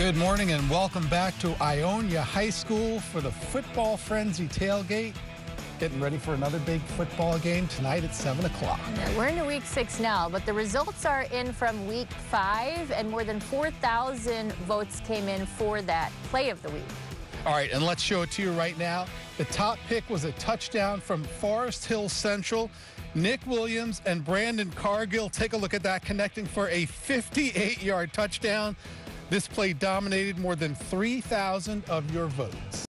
Good morning and welcome back to Ionia High School for the Football Frenzy Tailgate. Getting ready for another big football game tonight at 7 o'clock. We're into week six now, but the results are in from week five, and more than 4,000 votes came in for that play of the week. All right, and let's show it to you right now. The top pick was a touchdown from Forest Hills Central. Nick Williams and Brandon Cargill. Take a look at that, connecting for a 58 yard touchdown. This play dominated more than 3,000 of your votes.